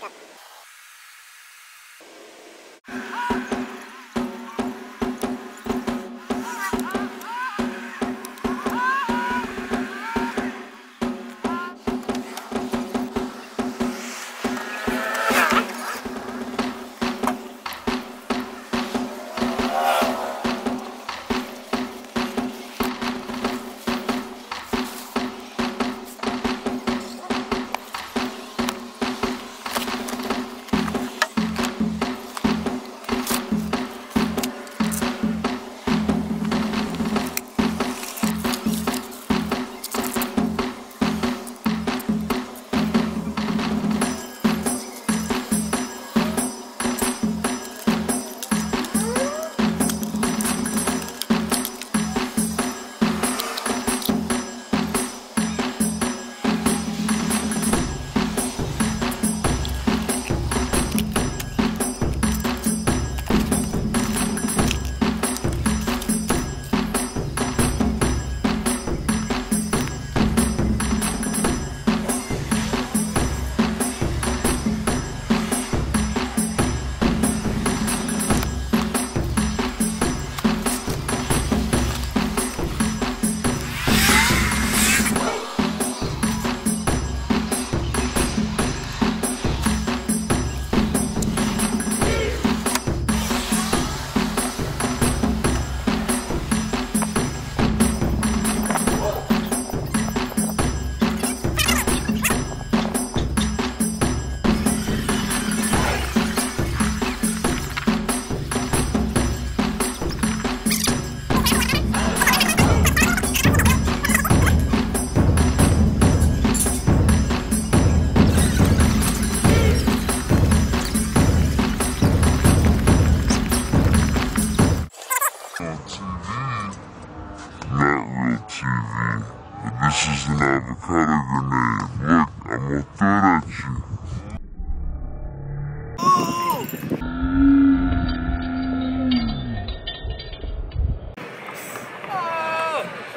딱 grenade. Look, I'm gonna throw at you.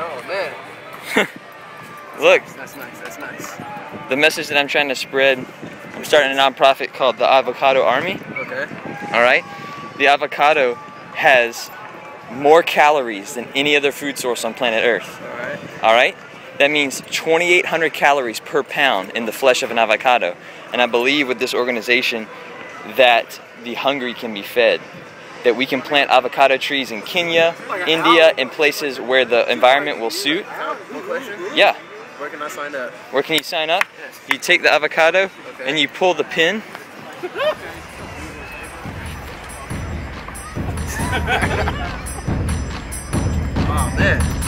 Oh man. Look, That's nice. That's nice. the message that I'm trying to spread, I'm starting a nonprofit called the Avocado Army. Okay. All right? The avocado has more calories than any other food source on planet Earth. All right. All right? That means 2,800 calories per pound in the flesh of an avocado. And I believe with this organization that the hungry can be fed. That we can plant avocado trees in Kenya, oh, India, and places where the environment will suit. Yeah. Where can I sign up? Where can you sign up? You take the avocado Okay. and you pull the pin. Oh man.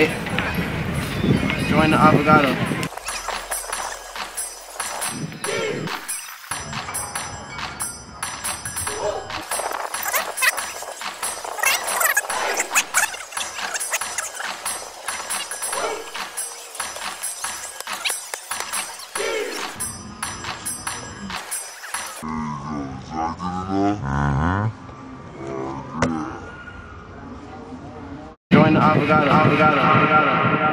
Don't. Join the avocado. There you go. Is that good enough?